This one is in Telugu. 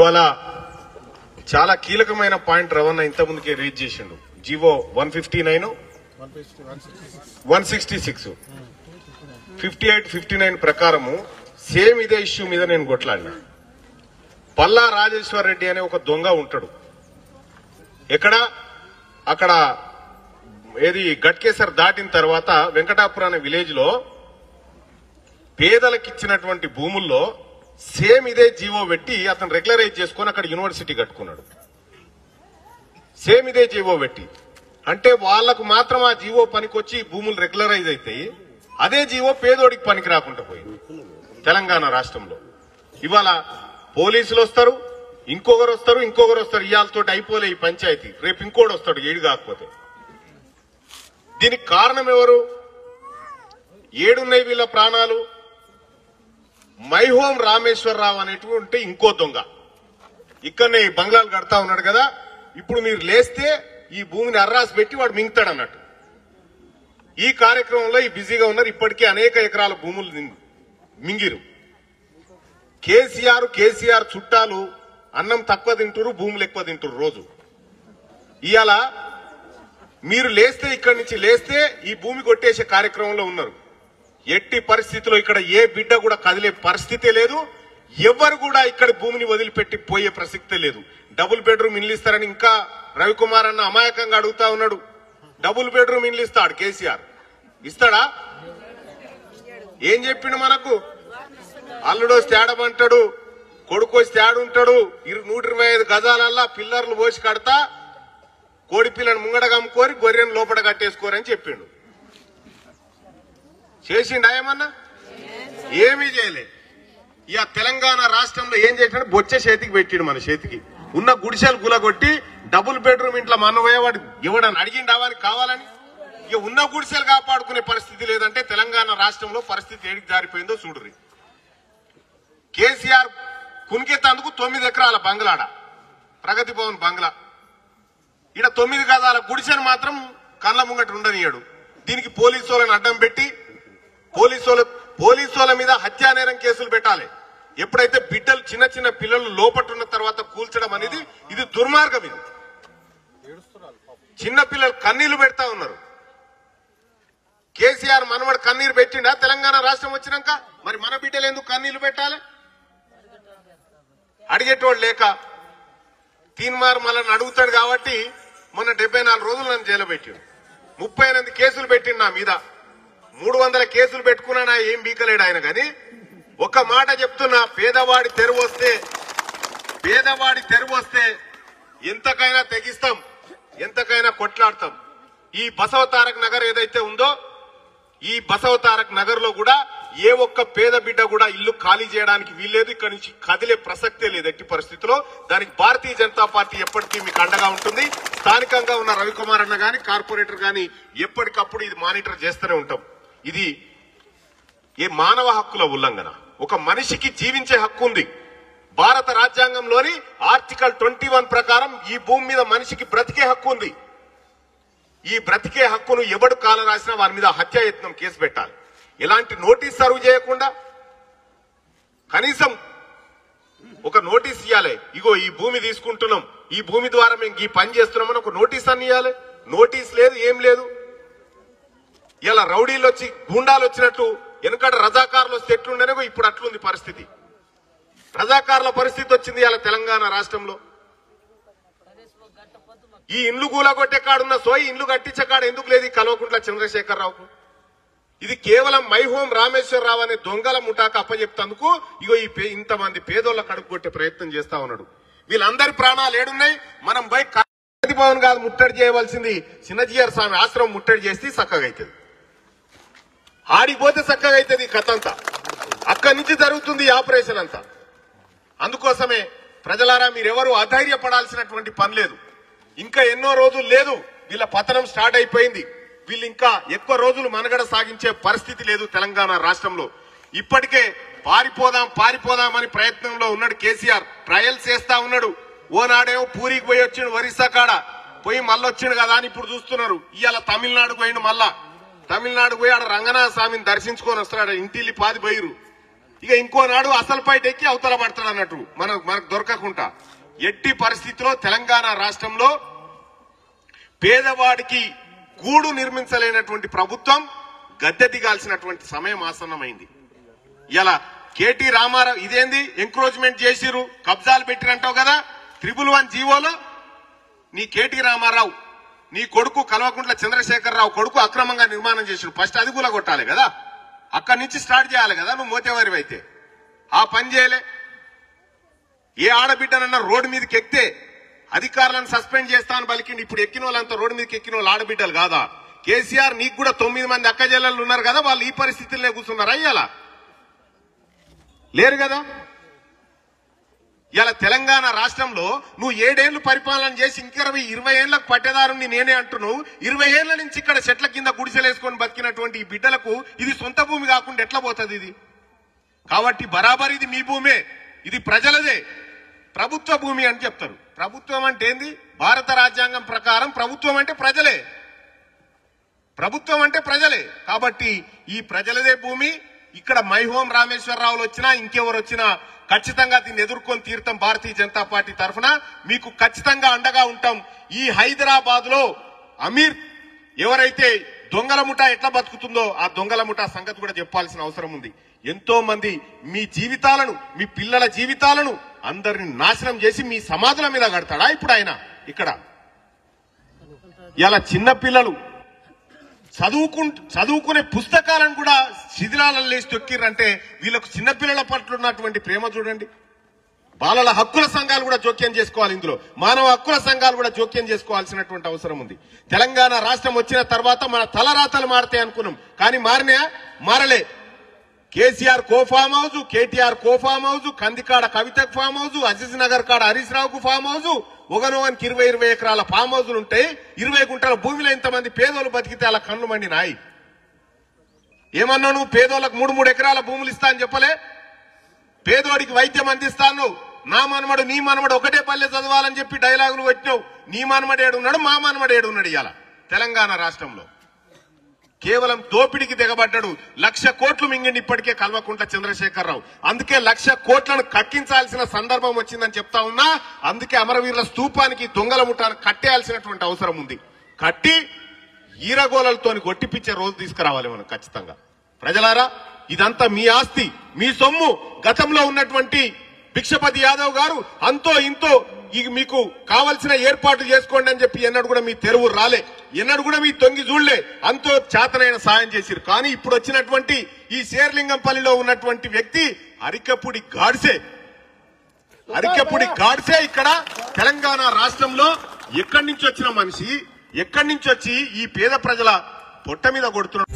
ఇవాళ చాలా కీలకమైన పాయింట్ రవణ ఇంతకుముందుకే రీచ్ చేసిండు. GO one fifty nine one sixty six. Fifty eight fifty nine ప్రకారము సేమ్ ఇదే ఇష్యూ మీద నేను కొట్లాడినా. పల్లా రాజేశ్వర్ రెడ్డి అనే ఒక దొంగ ఉంటాడు. ఎక్కడ? అక్కడ ఏది గట్కేసర్ దాటిన తర్వాత వెంకటాపురం అనే విలేజ్లో పేదలకు ఇచ్చినటువంటి భూముల్లో సేమ్ ఇదే జీవో పెట్టి అతను రెగ్యులరైజ్ చేసుకొని అక్కడ యూనివర్సిటీ కట్టుకున్నాడు. సేమ్ ఇదే జీవో పెట్టి. అంటే వాళ్ళకు మాత్రం ఆ జీవో పనికొచ్చి భూములు రెగ్యులరైజ్ అవుతాయి అదే జీవో పేదోడికి పనికి రాకుండా పోయింది తెలంగాణ రాష్ట్రంలో. ఇవాళ పోలీసులు వస్తారు ఇంకొకరు వస్తారు ఇంకొకరు వస్తారు. ఇవాళతో అయిపోలే ఈ పంచాయతీ. రేపు ఇంకోటి వస్తాడు ఏడు కాకపోతే. దీనికి కారణం ఎవరు? ఏడున్నాయి వీళ్ళ ప్రాణాలు. మైహోం రామేశ్వరరావు అనేటువంటి ఇంకో దొంగ. ఇక్కడనే ఈ బంగ్లాలు కడతా ఉన్నాడు కదా ఇప్పుడు మీరు లేస్తే ఈ భూమిని అర్రాసి పెట్టి వాడు మింగుతాడు అన్నట్టు ఈ కార్యక్రమంలో ఈ బిజీగా ఉన్నారు ఇప్పటికే అనేక ఎకరాల భూములు మింగిరు. కేసీఆర్ కేసీఆర్ చుట్టాలు అన్నం తక్కువ తింటురు భూములు ఎక్కువ తింటురు రోజు. ఇవాళ మీరు లేస్తే ఇక్కడి నుంచి లేస్తే ఈ భూమి కొట్టేసే కార్యక్రమంలో ఉన్నారు. ఎట్టి పరిస్థితిలో ఇక్కడ ఏ బిడ్డ కూడా కదిలే పరిస్థితే లేదు. ఎవరు కూడా ఇక్కడ భూమిని వదిలిపెట్టి పోయే ప్రసక్తే లేదు. డబుల్ బెడ్రూమ్ ఇల్లు ఇస్తారని ఇంకా రవికుమార్ అన్న అమాయకంగా అడుగుతా ఉన్నాడు. డబుల్ బెడ్రూమ్ ఇల్లు ఇస్తాడు కేసీఆర్. ఇస్తాడా? ఏం చెప్పిండు మనకు? అల్లుడు వస్తే ఏడమంటాడు కొడుకు వస్తే ఉంటాడు నూట ఇరవై ఐదు గజాలల్లా పిల్లర్లు పోసి కడతా కోడి పిల్లని ముంగడ కమ్ముకోరి గొర్రెను లోపల కట్టేసుకోరని చెప్పిండు. చేసిండా ఏమన్నా? ఏమీ చేయలే. ఇక తెలంగాణ రాష్ట్రంలో ఏం చేసినాడు? బొచ్చ చేతికి పెట్టిండు మన చేతికి. ఉన్న గుడిసెలు గులగొట్టి డబుల్ బెడ్రూమ్ ఇంట్లో మనపోయేవాడు ఎవడని అడిగిండావని కావాలని? ఇక ఉన్న గుడిసెలు కాపాడుకునే పరిస్థితి లేదంటే తెలంగాణ రాష్ట్రంలో పరిస్థితి ఏడికి జారిపోయిందో చూడుర్రి. కేసీఆర్ కునికెత్తందుకు తొమ్మిది ఎకరాల బంగ్లాడ? ప్రగతి భవన్ బంగ్లా. ఈడ తొమ్మిది గదాల గుడిసెను మాత్రం కళ్ళ ముంగట ఉండనియాడు. దీనికి పోలీసు వాళ్ళని అడ్డం పెట్టి పోలీసు పోలీసు వాళ్ళ మీద హత్యా నేరం కేసులు పెట్టాలి. ఎప్పుడైతే బిడ్డలు చిన్న చిన్న పిల్లలు లోపట్టున్న తర్వాత కూల్చడం అనేది ఇది దుర్మార్గం ఇది. చిన్న పిల్లలు కన్నీళ్ళు పెడతా ఉన్నారు. కేసీఆర్ మనవడు కన్నీరు పెట్టిండా? తెలంగాణ రాష్ట్రం వచ్చినాక? మరి మన బిడ్డలు ఎందుకు కన్నీళ్ళు పెట్టాలి? అడిగేటోడు లేక తీన్మార్ మళ్ళీ అడుగుతాడు కాబట్టి మొన్న డెబ్బై నాలుగు రోజులు నన్ను జైలు పెట్టాడు. ముప్పై ఎనిమిది కేసులు పెట్టిండు నా మీద. మూడు వందల కేసులు పెట్టుకున్నా ఏం బీకలేడు ఆయన గాని. ఒక మాట చెప్తున్నా పేదవాడి తెరువు వస్తే పేదవాడి తెరువు వస్తే ఎంతకైనా తెగిస్తాం ఎంతకైనా కొట్లాడతాం. ఈ బసవ తారక్ నగర్ ఏదైతే ఉందో ఈ బసవ తారక్ నగర్లో కూడా ఏ ఒక్క పేద బిడ్డ కూడా ఇల్లు ఖాళీ చేయడానికి వీల్లేదు. ఇక్కడ నుంచి కదిలే ప్రసక్తే లేదు ఎట్టి పరిస్థితిలో. దానికి భారతీయ జనతా పార్టీ ఎప్పటికీ మీకు అండగా ఉంటుంది. స్థానికంగా ఉన్న రవికుమార్ అన్న గాని కార్పొరేటర్ గాని ఎప్పటికప్పుడు ఇది మానిటర్ చేస్తూనే ఉంటాం. ఇది ఏ మానవ హక్కుల ఉల్లంఘన. ఒక మనిషికి జీవించే హక్కు ఉంది. భారత రాజ్యాంగంలోని ఆర్టికల్ ట్వంటీ వన్ ప్రకారం ఈ భూమి మీద మనిషికి బ్రతికే హక్కు ఉంది. ఈ బ్రతికే హక్కును ఎవడు కాల రాసినా వారి మీద హత్యాయత్నం కేసు పెట్టాలి. ఎలాంటి నోటీస్ సర్వ్ చేయకుండా కనీసం ఒక నోటీస్ ఇవ్వాలి ఇగో ఈ భూమి తీసుకుంటున్నాం. ఈ భూమి ద్వారా మేము ఈ పని చేస్తున్నామని ఒక నోటీస్ అని ఇవ్వాలి నోటీస్ లేదు ఏం లేదు. ఇలా రౌడీలు వచ్చి గూండాలు వచ్చినట్టు వెనుకట రజాకారులు వస్తే ఎట్లుండేనో ఇప్పుడు అట్లుంది పరిస్థితి. రజాకారుల పరిస్థితి వచ్చింది ఇలా తెలంగాణ రాష్ట్రంలో. ఈ ఇండ్లు కూలగొట్టే కాడున్న సోయి ఇండ్లు కట్టించే కాడ ఎందుకు లేదు ఈ కల్వకుంట్ల చంద్రశేఖరరావుకు? ఇది కేవలం మై హోమ్ రామేశ్వరరావు అనే దొంగల ముఠాకు అప్పచెప్తందుకు ఇగో ఈ పే- ఇంతమంది పేదోళ్ళ కడుపు కొట్టే ప్రయత్నం చేస్తా ఉన్నాడు. వీళ్ళందరి ప్రాణాలు ఏడున్నాయి. మనం బై భవన్ కాదు ముట్టడి చేయవలసింది. చిన్నజీఆర్ స్వామి ఆశ్రమం ముట్టడి చేస్తే చక్కగా అవుతుంది ఆడిపోతే చక్కగా అవుతుంది కథ అంతా. అక్కడి నుంచి జరుగుతుంది ఈ ఆపరేషన్ అంతా. అందుకోసమే ప్రజలారా మీరెవరు అధైర్యపడాల్సినటువంటి పని లేదు. ఇంకా ఎన్నో రోజులు లేదు. వీళ్ళ పతనం స్టార్ట్ అయిపోయింది. వీళ్ళు ఇంకా ఎక్కువ రోజులు మనగడ సాగించే పరిస్థితి లేదు తెలంగాణ రాష్ట్రంలో. ఇప్పటికే పారిపోదాం పారిపోదాం అని ప్రయత్నంలో ఉన్నాడు కేసీఆర్. ట్రయల్స్ చేస్తా ఉన్నాడు. ఓనాడేమో పూరికి పోయి వచ్చిండు ఒరిస్సా కాడ. పోయి మళ్ళొచ్చిండు కదా అని ఇప్పుడు చూస్తున్నారు. ఇవాళ తమిళనాడు పోయిండు మళ్ళా. తమిళనాడు పోయి ఆడ రంగనాథ స్వామిని దర్శించుకొని వస్తున్నాడు ఇంటిల్లి పాది పోయిరు ఇక ఇంకో నాడు అసలు పైట ఎక్కి అవతల పడతాడు అన్నట్టు మనకు మనకు దొరకకుండా. ఎట్టి పరిస్థితిలో తెలంగాణ రాష్ట్రంలో పేదవాడికి గూడు నిర్మించలేనటువంటి ప్రభుత్వం గద్దె దిగాల్సినటువంటి సమయం ఆసన్నమైంది. ఇలా కేటీ రామారావు ఇదేంది? ఎంక్రోచ్మెంట్ చేసిరు కబ్జాలు పెట్టిరంటావు కదా? త్రిబుల్ వన్ జీవోలో నీ కేటీ రామారావు నీ కొడుకు కల్వకుంట్ల చంద్రశేఖరరావు కొడుకు అక్రమంగా నిర్మాణం చేసిరు. ఫస్ట్ అది కూడా కొట్టాలి కదా. అక్కడి నుంచి స్టార్ట్ చేయాలి కదా నువ్వు మోతేవారి అయితే. ఆ పని చేయలే. ఏ ఆడబిడ్డనన్నా రోడ్డు మీదకి ఎక్కితే అధికారులను సస్పెండ్ చేస్తాను పలికిండి. ఇప్పుడు ఎక్కిన వాళ్ళంతా రోడ్డు మీదకి ఎక్కిన వాళ్ళు ఆడబిడ్డలు కాదా? కేసీఆర్ నీకు కూడా తొమ్మిది మంది అక్క ఉన్నారు కదా వాళ్ళు ఈ పరిస్థితుల్లో కూర్చున్నారు అయ్యాలా లేరు కదా? ఇలా తెలంగాణ రాష్ట్రంలో నువ్వు ఏడేళ్ళు పరిపాలన చేసి ఇంకిరవై ఇరవై ఏళ్ళకు పట్టేదారుని నేనే అంటున్నావు. ఇరవై ఏళ్ళ నుంచి ఇక్కడ చెట్ల కింద గుడిసెలేసుకొని బతికినటువంటి ఈ బిడ్డలకు ఇది సొంత భూమి కాకుండా ఎట్లా పోతుంది ఇది? కాబట్టి బరాబర్ ఇది మీ భూమే. ఇది ప్రజలదే. ప్రభుత్వ భూమి అని చెప్తారు. ప్రభుత్వం అంటే ఏంది? భారత రాజ్యాంగం ప్రకారం ప్రభుత్వం అంటే ప్రజలే. ప్రభుత్వం అంటే ప్రజలే. కాబట్టి ఈ ప్రజలదే భూమి ఇక్కడ మైహోం రామేశ్వరరావులు వచ్చినా ఇంకెవరు వచ్చినా ఖచ్చితంగా దీన్ని ఎదుర్కొని తీర్థం భారతీయ జనతా పార్టీ తరఫున. మీకు ఖచ్చితంగా అండగా ఉంటాం. ఈ హైదరాబాద్లో అమీర్ ఎవరైతే దొంగల ముఠా ఎట్లా బతుకుతుందో ఆ దొంగల ముఠా సంగతి కూడా చెప్పాల్సిన అవసరం ఉంది. ఎంతో మంది మీ జీవితాలను మీ పిల్లల జీవితాలను అందరిని నాశనం చేసి మీ సమాధుల మీద కడతాడా ఇప్పుడు ఆయన ఇక్కడ? ఇలా చిన్న పిల్లలు చదువుకు చదువుకునే పుస్తకాలను కూడా శిథిలాలను లేచి తొక్కిర్రంటే వీళ్ళకు చిన్నపిల్లల పట్ల ఉన్నటువంటి ప్రేమ చూడండి. బాలల హక్కుల సంఘాలు కూడా జోక్యం చేసుకోవాలి ఇందులో. మానవ హక్కుల సంఘాలు కూడా జోక్యం చేసుకోవాల్సినటువంటి అవసరం ఉంది. తెలంగాణ రాష్ట్రం వచ్చిన తర్వాత మన తలరాతలు మారతాయి అనుకున్నాం. కానీ మారినా మారలే. కేసీఆర్ కో ఫామ్ హౌస్ కేటీఆర్ కో ఫామ్ హౌస్ కందికాడ కవితకు ఫామ్ హౌస్ అజీజ్ నగర్ కాడ హరీష్ రావుకు ఫామ్ హౌస్ ఒకనోనికి ఇరవై ఇరవై ఎకరాల ఫామ్ హౌస్లు ఉంటాయి ఇరవై గుంటల భూమిలో ఇంతమంది పేదోళ్ళు బతికితే అలా కళ్ళు మండినాయి. ఏమన్నా నువ్వు పేదోళ్ళకు మూడు మూడు ఎకరాల భూములు ఇస్తా అని చెప్పలే? పేదోడికి వైద్యం అందిస్తాను. నా మనమడు నీ మనమడు ఒకటే పల్లె చదవాలని చెప్పి డైలాగులు వచ్చినావు నీ మనమడు ఏడున్నాడు మా మనమడు ఏడున్నాడు ఇవాళ తెలంగాణ రాష్ట్రంలో. కేవలం దోపిడికి దిగబడ్డాడు. లక్ష కోట్లు మింగిండి ఇప్పటికే కల్వకుంట్ల చంద్రశేఖరరావు. అందుకే లక్ష కోట్లను కక్కించాల్సిన సందర్భం వచ్చిందని చెప్తా ఉన్నా అందుకే అమరవీరుల స్తూపానికి దొంగల ముఠాను కట్టేయాల్సినటువంటి అవసరం ఉంది. కట్టి ఈరగోలలతో కొట్టిపిచ్చే రోజు తీసుకురావాలి మనం ఖచ్చితంగా. ప్రజలారా ఇదంతా మీ ఆస్తి మీ సొమ్ము. గతంలో ఉన్నటువంటి భిక్షపతి యాదవ్ గారు అంతో ఇంతో ఇక మీకు కావలసిన ఏర్పాట్లు చేసుకోండి అని చెప్పి ఎన్నడు కూడా మీ తెరువు రాలే. ఎన్నడు కూడా మీ తొంగి చూడలే. అంతో చేతనైన సాయం చేసిరు. కానీ ఇప్పుడు వచ్చినటువంటి ఈ శేర్లింగంపల్లిలో ఉన్నటువంటి వ్యక్తి అరికపుడి గాడ్సే. అరికపుడి గాడ్సే ఇక్కడ తెలంగాణ రాష్ట్రంలో ఎక్కడి నుంచి వచ్చిన మనిషి ఎక్కడి నుంచి వచ్చి ఈ పేద ప్రజల పొట్ట మీద కొడుతున్నాడు?